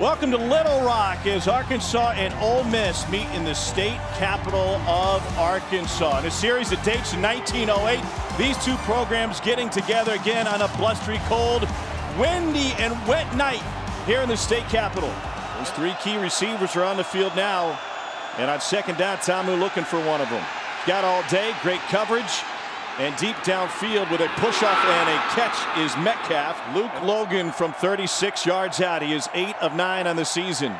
Welcome to Little Rock as Arkansas and Ole Miss meet in the state capital of Arkansas. In a series that dates to 1908, these two programs getting together again on a blustery, cold, windy, and wet night here in the state capital. Those three key receivers are on the field now. And on second down, Ta'amu looking for one of them. Got all day, great coverage. And deep downfield with a push-off and a catch is Metcalf. Luke Logan from 36 yards out. He is 8 of 9 on the season.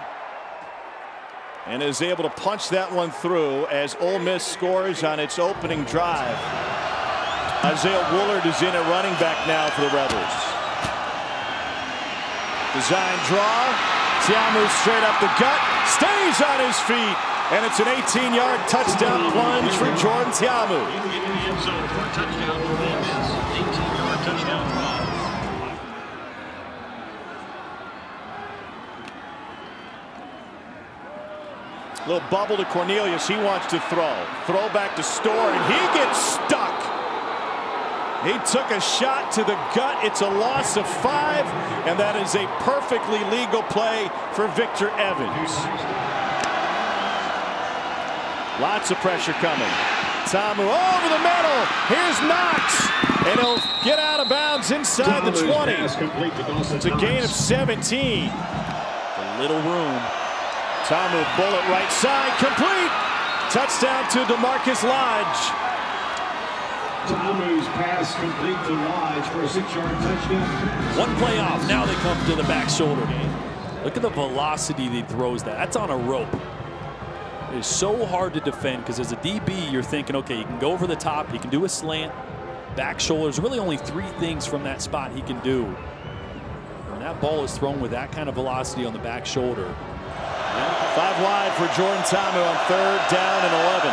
And is able to punch that one through as Ole Miss scores on its opening drive. Isaiah Woullard is in at running back now for the Rebels. Design draw. Ta'amu straight up the gut. Stays on his feet. And it's an 18-yard touchdown plunge for Jordan Ta'amu. Little bubble to Cornelius. He wants to throw. Throw back to Storey, and he gets stuck. He took a shot to the gut. It's a loss of five, and that is a perfectly legal play for Victor Evans. Lots of pressure coming. Ta'amu over the middle. Here's Knox. And he'll get out of bounds inside the 20. It's a gain of 17. A little room. Ta'amu bullet right side. Complete. Touchdown to DaMarkus Lodge. Ta'amu's pass complete to Lodge for a six-yard touchdown. One play off. Now they come to the back shoulder game. Look at the velocity he throws that. That's on a rope. Is so hard to defend because as a DB, you're thinking, okay, he can go over the top, he can do a slant, back shoulder. There's really only three things from that spot he can do. When that ball is thrown with that kind of velocity on the back shoulder. Five wide for Jordan Ta'amu on third down and 11.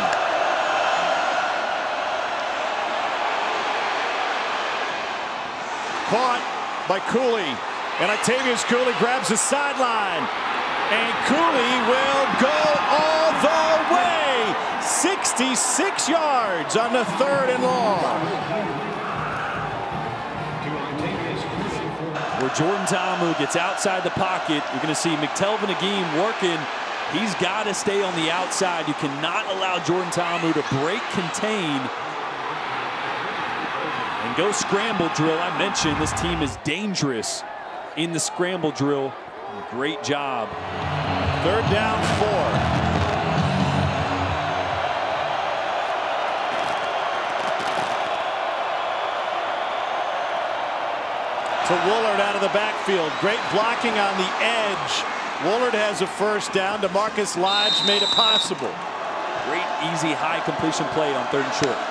Caught by Cooley. And Octavious Cooley grabs the sideline. And Cooley will go all the way. 66 yards on the third and long. Where Jordan Ta'amu gets outside the pocket, you're going to see McTelvin Agim working. He's got to stay on the outside. You cannot allow Jordan Ta'amu to break contain and go scramble drill. I mentioned this team is dangerous in the scramble drill. Great job. Third down, four. To Woullard out of the backfield. Great blocking on the edge. Woullard has a first down. DaMarkus Lodge made it possible. Great, easy, high completion play on third and short.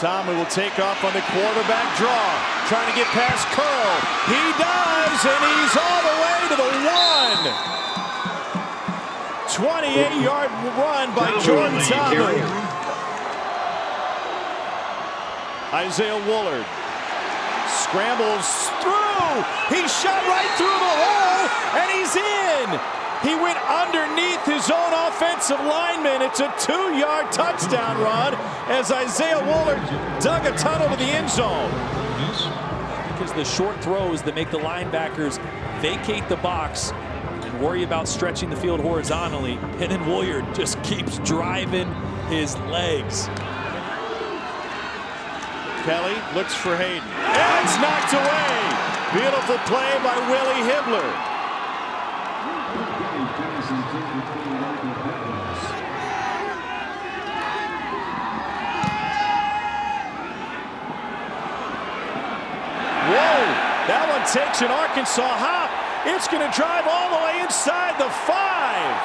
Ta'amu will take off on the quarterback draw. Trying to get past Curl. He does, and he's all the way to the one. 28-yard run by Jordan Ta'amu. Isaiah Woullard scrambles through. He shot right through the hole, and he's in. He went underneath his own offensive lineman. It's a two-yard touchdown run as Isaiah Woullard dug a tunnel to the end zone. Because the short throws that make the linebackers vacate the box and worry about stretching the field horizontally. And then Woullard just keeps driving his legs. Kelly looks for Hayden. And it's knocked away. Beautiful play by Willie Hibbler. Whoa, that one takes an Arkansas hop. It's going to drive all the way inside the five.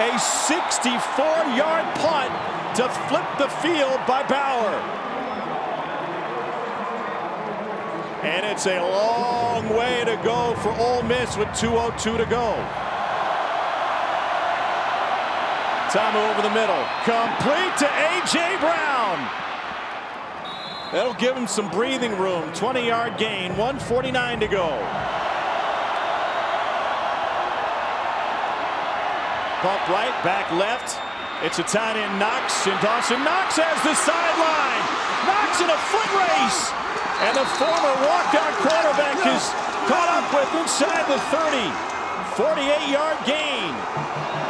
A 64-yard punt to flip the field by Bauer. And it's a long way to go for Ole Miss with 2.02 to go. Ta'amu over the middle. Complete to A.J. Brown. That'll give him some breathing room. 20-yard gain, 149 to go. Bump right, back left. It's a tight end Knox, and Dawson Knox has the sideline. Knox in a foot race. And the former walk-down quarterback is caught up with inside the 30. 48-yard gain.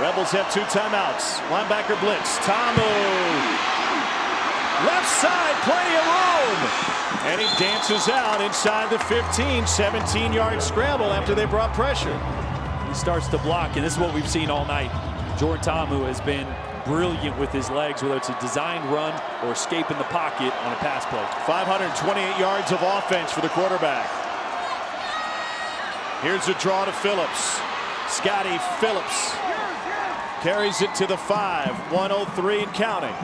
Rebels have two timeouts. Linebacker blitz. Ta'amu. Left side, plenty of room. And he dances out inside the 15. 17-yard scramble after they brought pressure. He starts to block, and this is what we've seen all night. Jordan Ta'amu has been brilliant with his legs, whether it's a designed run or escape in the pocket on a pass play. 528 yards of offense for the quarterback. Here's a draw to Phillips. Scottie Phillips carries it to the five. 103 and counting.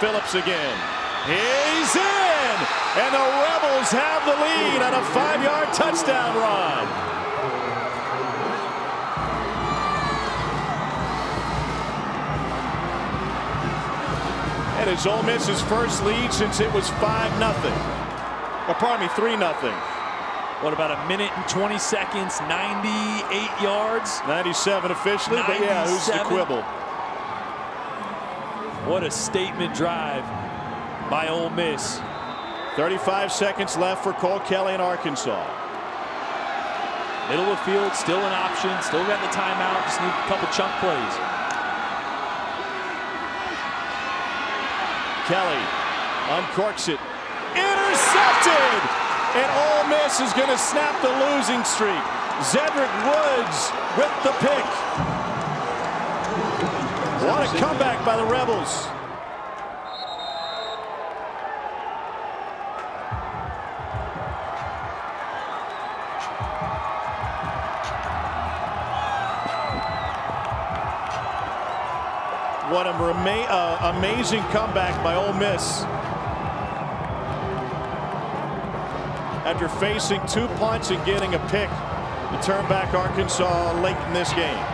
Phillips again. He's in! And the Rebels have the lead on a five-yard touchdown run. And it's Ole Miss's first lead since it was 5 nothing. Or pardon me, 3 nothing. What about a minute and 20 seconds, 98 yards? 97 officially, 97. but yeah, who's the quibble? What a statement drive by Ole Miss. 35 seconds left for Cole Kelly in Arkansas. Middle of the field, still an option, still got the timeout, just need a couple chunk plays. Kelly uncorks it. Intercepted! And Ole Miss is going to snap the losing streak. Zedrick Woods with the pick. What a comeback by the Rebels. What a uh, amazing comeback by Ole Miss. After facing two punts and getting a pick to turn back Arkansas late in this game.